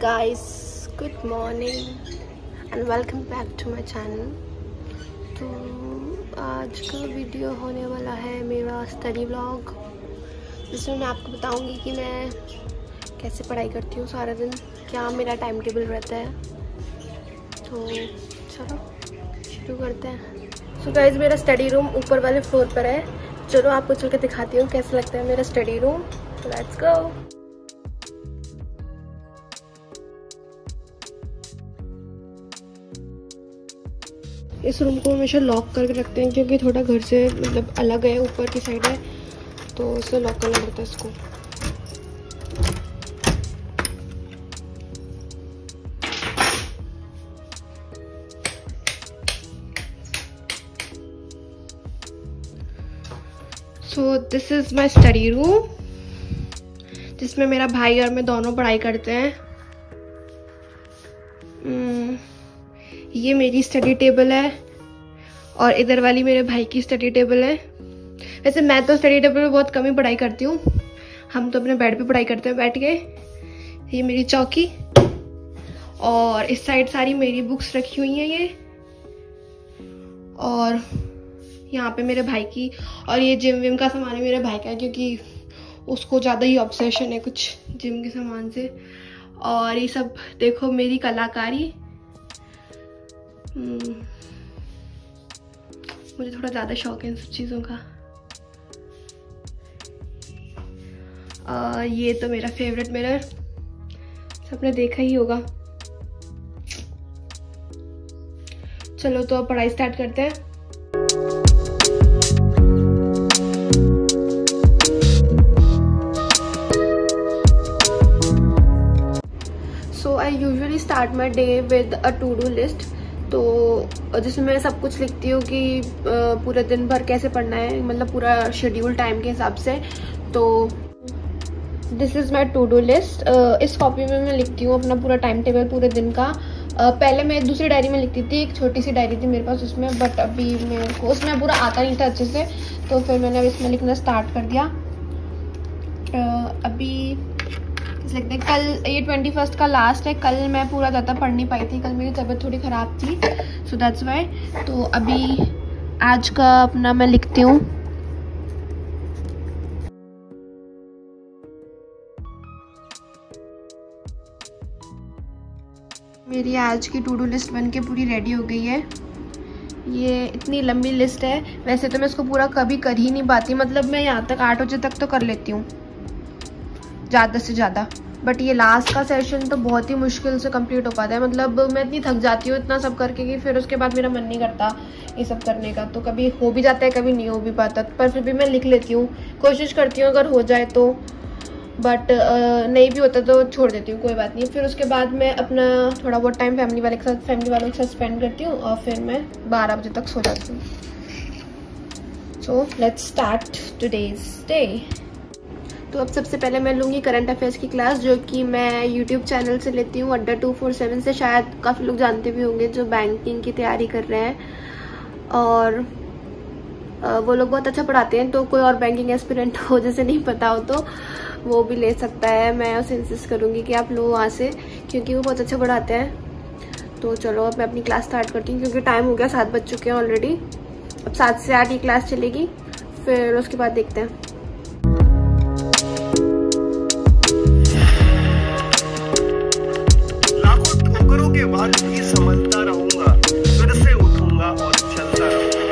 guys good morning and welcome back to my channel तो आज का वीडियो होने वाला है मेरा स्टडी व्लॉग जिसमें मैं आपको बताऊँगी कि मैं कैसे पढ़ाई करती हूँ सारा दिन, क्या मेरा टाइम टेबल रहता है। तो चलो, शुरू करते हैं। सो so गाइज़ मेरा स्टडी रूम ऊपर वाले फ्लोर पर है। चलो आपको चल के दिखाती हूँ कैसे लगता है मेरा स्टडी रूम लेट्स गो इस रूम को हमेशा लॉक करके रखते हैं, क्योंकि थोड़ा घर से मतलब अलग है, ऊपर की साइड है तो इसे लॉक करना पड़ता है इसको so this is my study room जिसमें मेरा भाई और मैं दोनों पढ़ाई करते हैं hmm. ये मेरी स्टडी टेबल है और इधर वाली मेरे भाई की स्टडी टेबल है। वैसे मैं तो स्टडी टेबल पे बहुत कम ही पढ़ाई करती हूँ। हम तो अपने बेड पे पढ़ाई करते हैं, बैठ के। ये मेरी चौकी और इस साइड सारी मेरी बुक्स रखी हुई हैं ये। और यहाँ पे मेरे भाई की और ये जिम विम का सामान मेरे भाई का है क्योंकि उसको ज़्यादा ही ऑब्सेशन है कुछ जिम के सामान से। और ये सब देखो मेरी कलाकारी। मुझे थोड़ा ज़्यादा शौक है इन सब चीज़ों का। आ, ये तो मेरा फेवरेट मिरर सबने देखा ही होगा। चलो तो अब पढ़ाई स्टार्ट करते हैं। So I usually start my day with a to do list तो जिसमें मैं सब कुछ लिखती हूँ कि पूरे दिन भर कैसे पढ़ना है मतलब पूरा शेड्यूल टाइम के हिसाब से तो this is my to do list इस कॉपी में मैं लिखती हूँ अपना पूरा टाइम टेबल पूरे दिन का। uh, पहले मैं दूसरी डायरी में लिखती थी एक छोटी सी डायरी थी मेरे पास उसमें बट अभी मेरे को उसमें पूरा आता नहीं था अच्छे से तो फिर मैंने अब इसमें लिखना स्टार्ट कर दिया। uh, अभी लिखते हैं कल, ये ट्वेंटी फ़र्स्ट का लास्ट है, कल मैं पूरा ज़्यादा पढ़ नहीं पाई थी, कल मेरी तबीयत थोड़ी ख़राब थी सो दैट्स वाई तो अभी आज का अपना मैं लिखती हूँ। मेरी आज की टू डू लिस्ट बन के पूरी रेडी हो गई है। ये इतनी लंबी लिस्ट है, वैसे तो मैं इसको पूरा कभी कर ही नहीं पाती मतलब मैं यहाँ तक आठ बजे तक तो कर लेती हूँ। ज़्यादा से ज़्यादा। बट ये लास्ट का सेशन तो बहुत ही मुश्किल से कंप्लीट हो पाता है। मतलब मैं इतनी थक जाती हूँ इतना सब करके कि फिर उसके बाद मेरा मन नहीं करता ये सब करने का। तो कभी हो भी जाता है, कभी नहीं हो भी पाता। पर फिर भी मैं लिख लेती हूँ। कोशिश करती हूँ अगर हो जाए तो। बट नहीं भी होता तो छोड़ देती हूँ, कोई बात नहीं। फिर उसके बाद मैं अपना थोड़ा बहुत टाइम फैमिली वाले के साथ फैमिली वालों के साथ स्पेंड करती हूँ और फिर मैं बारह बजे तक सो जाती हूँ। So let's start today's day तो अब सबसे पहले मैं लूँगी करंट अफेयर्स की क्लास जो कि मैं यूट्यूब चैनल से लेती हूँ अड्डा टू फोर सेवन से। शायद काफ़ी लोग जानते भी होंगे जो बैंकिंग की तैयारी कर रहे हैं। और वो लोग बहुत अच्छा पढ़ाते हैं तो कोई और बैंकिंग एस्पिरेंट हो, जैसे नहीं पता हो तो वो भी ले सकता है। मैं उसे इंसिस्ट करूँगी कि आप लो वहाँ से, क्योंकि वो बहुत अच्छा पढ़ाते हैं। तो चलो, अब मैं अपनी क्लास स्टार्ट करती हूँ, क्योंकि टाइम हो गया, सात बज चुके हैं ऑलरेडी अब सात से आठ ही क्लास चलेगी, फिर उसके बाद देखते हैं। बाद भी समझता रहूँगा। फिर से उठूँगा और चलता रहूँगा।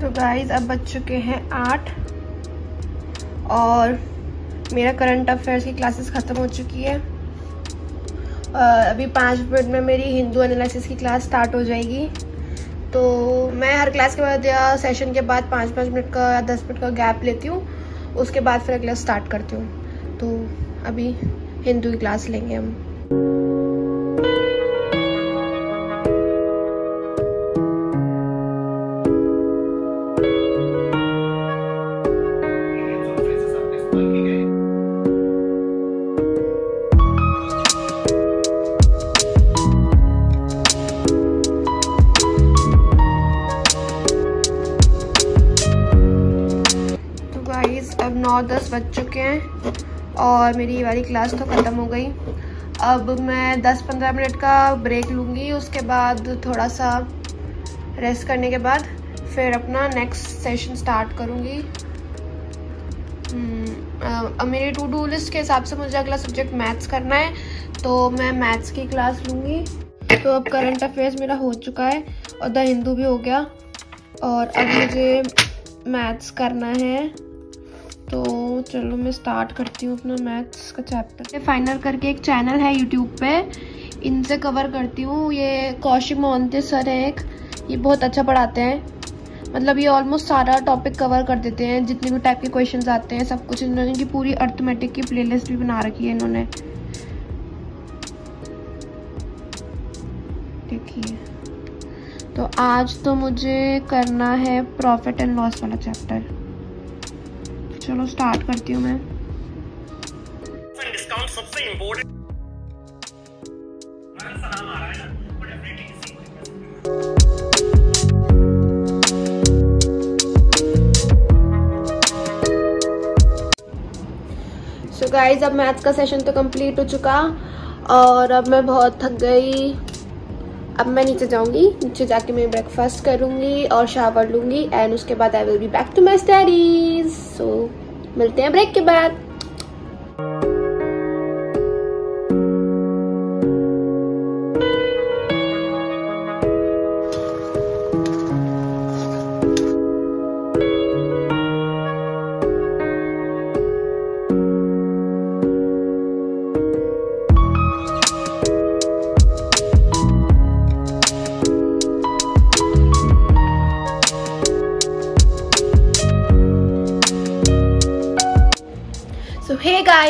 तो अब बज चुके हैं आठ और मेरा करंट अफेयर्स की क्लासेस ख़त्म हो चुकी है। अभी पाँच मिनट में मेरी हिंदू एनालिसिस की क्लास स्टार्ट हो जाएगी। तो मैं हर क्लास के बाद या सेशन के बाद पाँच पाँच मिनट का या दस मिनट का गैप लेती हूँ। उसके बाद फिर क्लास स्टार्ट करती हूँ। तो अभी हिंदू की क्लास लेंगे हम। नौ, दस बज चुके हैं और मेरी वाली क्लास तो ख़त्म हो गई। अब मैं 10-15 मिनट का ब्रेक लूँगी, उसके बाद थोड़ा सा रेस्ट करने के बाद फिर अपना नेक्स्ट सेशन स्टार्ट करूँगी। मेरी टू डू लिस्ट के हिसाब से मुझे अगला सब्जेक्ट मैथ्स करना है तो मैं मैथ्स की क्लास लूँगी। तो अब करंट अफेयर्स मेरा हो चुका है और द हिंदू भी हो गया और अब मुझे मैथ्स करना है। तो चलो मैं स्टार्ट करती हूँ अपना मैथ्स का चैप्टर फाइनल करके एक चैनल है यूट्यूब पे. इनसे कवर करती हूँ. ये कौशिक मोहनते सर है एक. ये बहुत अच्छा पढ़ाते हैं. मतलब ये ऑलमोस्ट सारा टॉपिक कवर कर देते हैं. जितने भी टाइप के क्वेश्चंस आते हैं, सब कुछ इन्होंने की पूरी अर्थमेटिक की प्लेलिस्ट भी बना रखी है इन्होंने. देखिए. तो आज तो मुझे करना है प्रॉफिट एंड लॉस वाला चैप्टर चलो स्टार्ट करती हूँ मैं। डिस्काउंट सबसे सो गाइज़ अब मैथ्स का सेशन तो कंप्लीट हो चुका और अब मैं बहुत थक गई। अब मैं नीचे जाऊँगी, नीचे जाके मैं ब्रेकफास्ट करूँगी और शावर लूँगी एंड उसके बाद I will be back to my studies so मिलते हैं ब्रेक के बाद.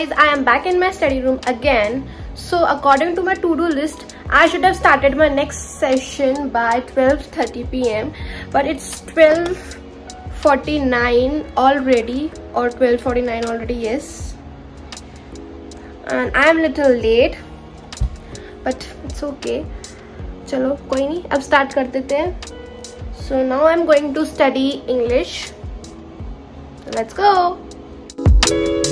Guys i am back in my study room again. So according to my to-do list i should have started my next session by 12:30 p.m but it's 12:49 already or 12:49 already yes. And i am little late but it's okay. chalo koi nahi ab start kar dete hain so now i'm going to study english. Let's go. सो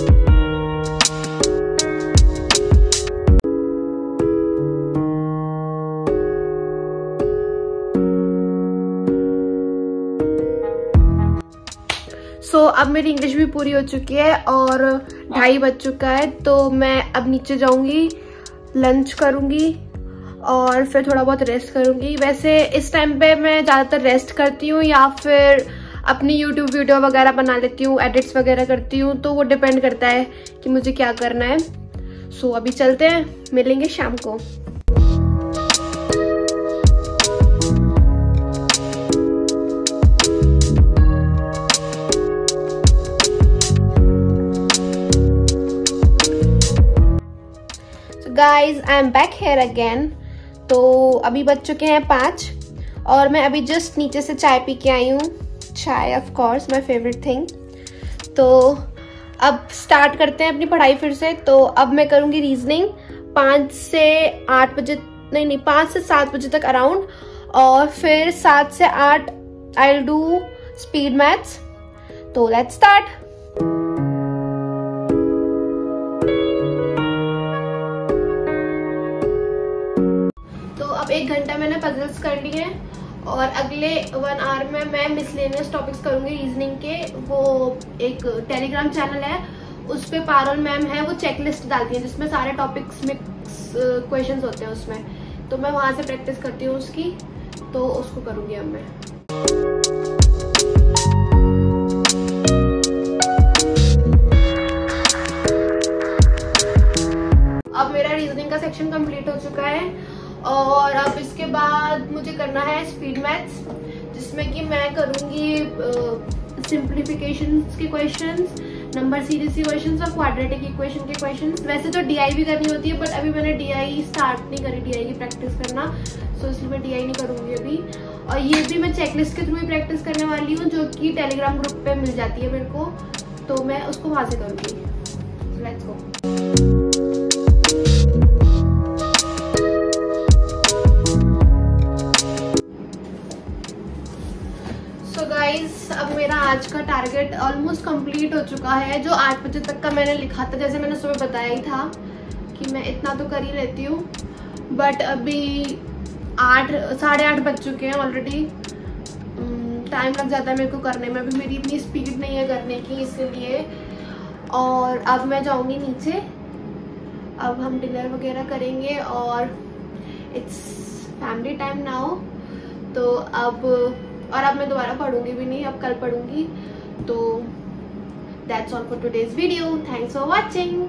अब मेरी English भी पूरी हो चुकी है और ढाई बज चुका है तो मैं अब नीचे जाऊँगी लंच करूँगी और फिर थोड़ा बहुत रेस्ट करूँगी। वैसे इस टाइम पे मैं ज़्यादातर रेस्ट करती हूँ या फिर अपनी यूट्यूब वीडियो वगैरह बना लेती हूँ एडिट्स वगैरह करती हूँ तो वो डिपेंड करता है कि मुझे क्या करना है। सो so, अभी चलते हैं मिलेंगे शाम को। Guys I am back here again तो अभी बज चुके हैं पाँच और मैं अभी जस्ट नीचे से चाय पी के आई हूँ। Chai of course my favourite thing तो अब स्टार्ट करते हैं अपनी पढ़ाई फिर से। तो अब मैं करूँगी रीजनिंग पाँच से आठ बजे, नहीं नहीं, पाँच से सात बजे तक अराउंड और फिर सात से आठ आई डू स्पीड मैथ्स तो लेट्स स्टार्ट एक घंटा मैंने पजल्स कर लिए हैं और अगले वन आवर में मैं मिसलेनियस टॉपिक्स करूँगी रीजनिंग के। वो एक टेलीग्राम चैनल है उस पर पारोल मैम है, वो चेकलिस्ट डालती है, जिसमें सारे टॉपिक्स मिक्स क्वेश्चंस होते हैं उसमें। तो मैं वहाँ से प्रैक्टिस करती हूँ उसकी तो उसको करूँगी अब मैं। अब मेरा रीजनिंग का सेक्शन कंप्लीट हो चुका है और अब इसके बाद मुझे करना है स्पीड मैथ्स जिसमें कि मैं करूँगी सिंप्लीफिकेशन के क्वेश्चन नंबर सीरीज़ के क्वेश्चन और क्वाड्रेटिक इक्वेशन के क्वेश्चन वैसे तो डीआई भी करनी होती है बट अभी मैंने डीआई स्टार्ट नहीं करी डीआई की प्रैक्टिस करना सो इसलिए मैं डीआई नहीं करूँगी अभी. और ये भी मैं चेकलिस्ट के थ्रू ही प्रैक्टिस करने वाली हूँ, जो कि टेलीग्राम ग्रुप पे मिल जाती है मेरे को तो मैं उसको वहाँ से करूँगी. लेट्स गो मेरा आज का टारगेट ऑलमोस्ट कंप्लीट हो चुका है, जो आठ बजे तक का मैंने लिखा था, जैसे मैंने सुबह बताया ही था कि मैं इतना तो कर ही लेती हूँ बट अभी आठ, साढ़े आठ बज चुके हैं ऑलरेडी टाइम लग जाता है मेरे को करने में, अभी मेरी इतनी स्पीड नहीं है करने की, इसलिए। और अब मैं जाऊँगी नीचे। अब हम डिनर वगैरह करेंगे और इट्स फैमिली टाइम नाउ तो अब और अब मैं दोबारा पढ़ूँगी भी नहीं, अब कल पढ़ूँगी। तो that's all for today's video thanks for watching